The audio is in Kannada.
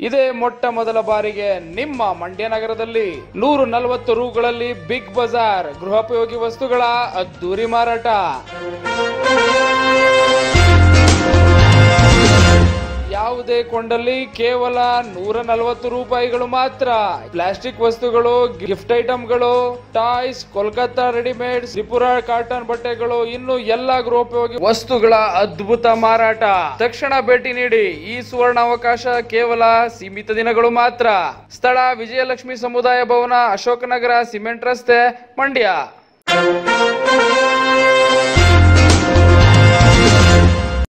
ಇದೇ ಮೊಟ್ಟ ಮೊದಲ ಬಾರಿಗೆ ನಿಮ್ಮ ಮಂಡ್ಯ ನಗರದಲ್ಲಿ ನೂರು ನಲವತ್ತು ರೂಗಳಲ್ಲಿ ಬಿಗ್ ಬಜಾರ್ ಗೃಹೋಪಯೋಗಿ ವಸ್ತುಗಳ ಅದ್ದೂರಿ ಮಾರಾಟ. ಯಾವುದೇ ಕೊಂಡಲ್ಲಿ ಕೇವಲ ನೂರ ನಲವತ್ತು ರೂಪಾಯಿಗಳು ಮಾತ್ರ. ಪ್ಲಾಸ್ಟಿಕ್ ವಸ್ತುಗಳು ಗಿಫ್ಟ್ ಐಟಮ್ಗಳು toys, Kolkata readymade, Tripura cotton ಬಟ್ಟೆಗಳು, ಇನ್ನು ಎಲ್ಲ ಗೃಹೋಪಯೋಗಿ ವಸ್ತುಗಳ ಅದ್ಭುತ ಮಾರಾಟ. ತಕ್ಷಣ ಭೇಟಿ ನೀಡಿ ಈ ಸುವರ್ಣ ಅವಕಾಶ ಕೇವಲ ಸೀಮಿತ ದಿನಗಳು ಮಾತ್ರ. ಸ್ಥಳ ವಿಜಯಲಕ್ಷ್ಮಿ ಸಮುದಾಯ ಭವನ ಅಶೋಕನಗರ ಸಿಮೆಂಟ್ ರಸ್ತೆ, ಮಂಡ್ಯ.